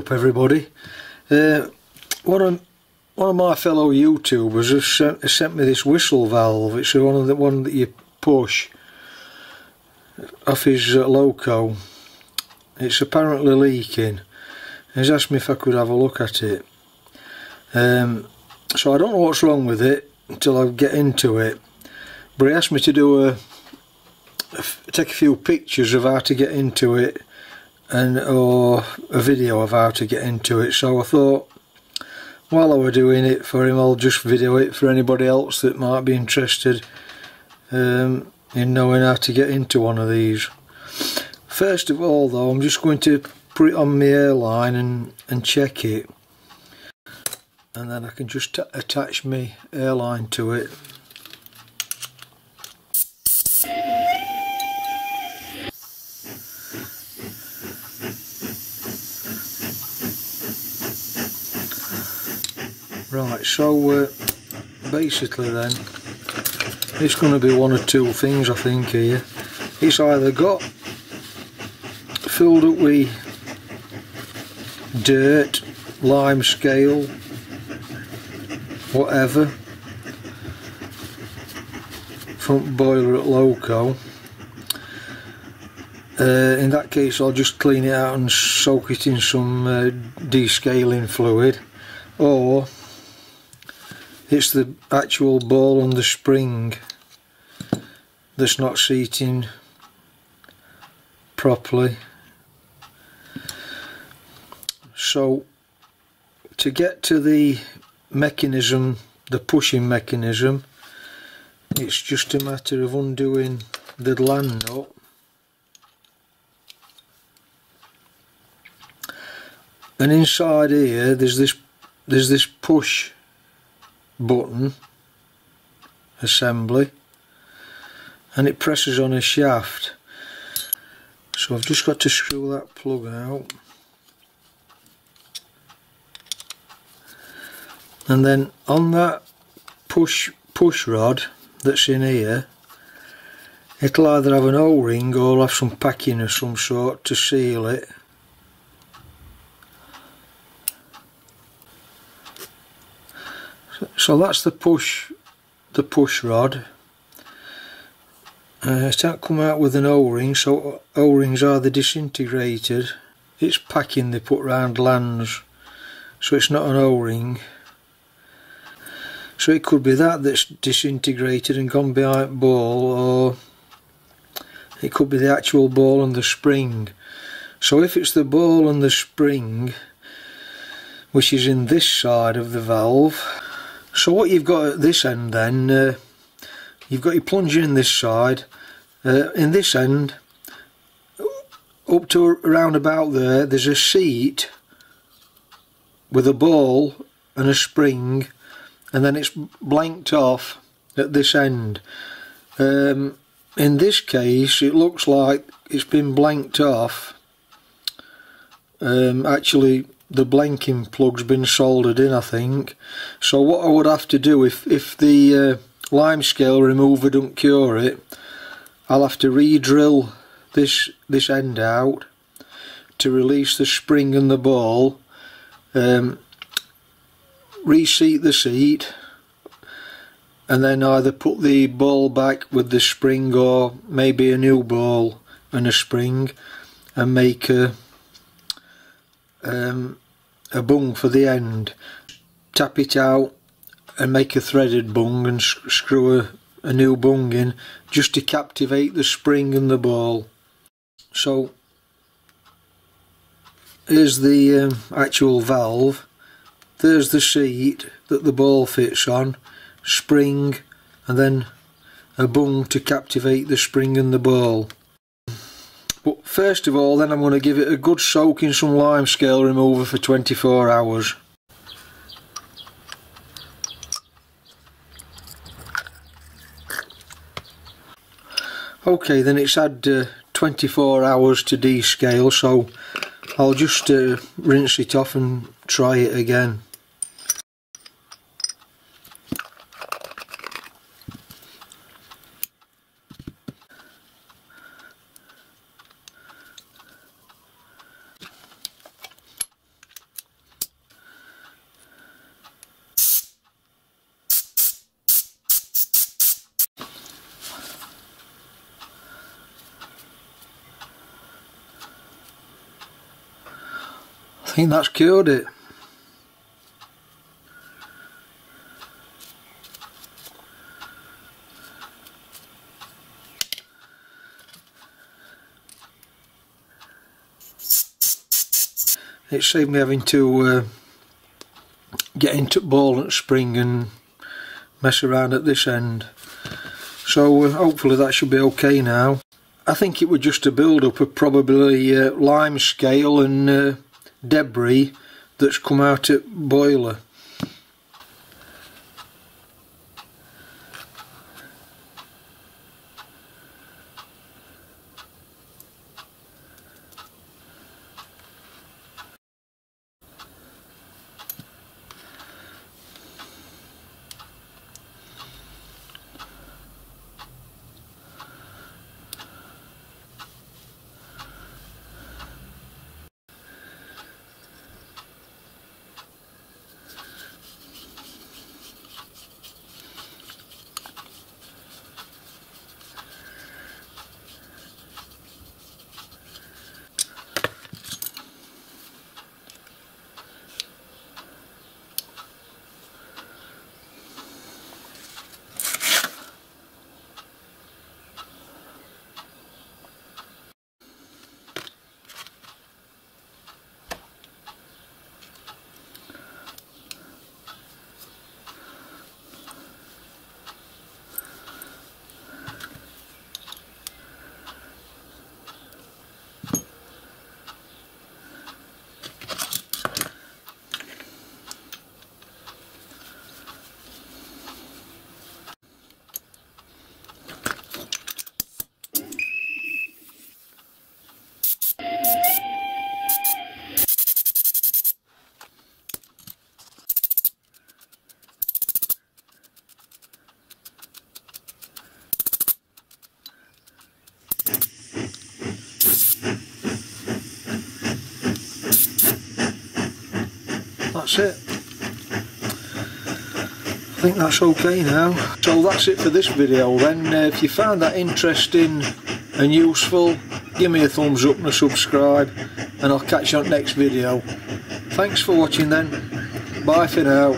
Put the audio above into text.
up everybody. Uh, one of one of my fellow YouTubers has sent, has sent me this whistle valve. It's one of the one that you push off his uh, loco. It's apparently leaking. He's asked me if I could have a look at it. Um, so I don't know what's wrong with it until I get into it. But he asked me to do a, a take a few pictures of how to get into it and or a video of how to get into it. So I thought while I were doing it for him I'll just video it for anybody else that might be interested um, in knowing how to get into one of these. First of all though I'm just going to put it on my airline and, and check it. And then I can just attach my airline to it Right, so uh, basically then, it's going to be one or two things I think here. It's either got filled up with dirt, lime scale, whatever, front boiler at Loco. Uh, in that case I'll just clean it out and soak it in some uh, descaling fluid or it's the actual ball and the spring that's not seating properly. So to get to the mechanism the pushing mechanism it's just a matter of undoing the gland nut and inside here there's this there's this push button assembly and it presses on a shaft. So I've just got to screw that plug out. And then on that push push rod that's in here it'll either have an o-ring or have some packing of some sort to seal it so that's the push the push rod. Uh, it's not come out with an o-ring so o-rings are the disintegrated. It's packing they put round lands so it's not an o-ring. So it could be that that's disintegrated and gone behind ball or it could be the actual ball and the spring. So if it's the ball and the spring which is in this side of the valve so what you've got at this end then, uh, you've got your plunger in this side, uh, in this end, up to around about there, there's a seat with a ball and a spring and then it's blanked off at this end. Um, in this case it looks like it's been blanked off um, actually the blanking plug's been soldered in I think. So what I would have to do if, if the uh, lime scale remover don't cure it I'll have to re-drill this this end out to release the spring and the ball um, reseat the seat and then either put the ball back with the spring or maybe a new ball and a spring and make a um, a bung for the end. Tap it out and make a threaded bung and screw a, a new bung in just to captivate the spring and the ball. So here's the um, actual valve. There's the seat that the ball fits on. Spring and then a bung to captivate the spring and the ball but first of all then I'm going to give it a good soak in some lime scale remover for 24 hours. Okay then it's had uh, 24 hours to descale so I'll just uh, rinse it off and try it again. That's cured it. It saved me having to uh, get into ball and spring and mess around at this end. So uh, hopefully that should be okay now. I think it was just a build up of probably uh, lime scale and uh, debris that's come out at boiler. That's it. I think that's okay now. So that's it for this video then. Uh, if you found that interesting and useful, give me a thumbs up and a subscribe and I'll catch you on next video. Thanks for watching then. Bye for now.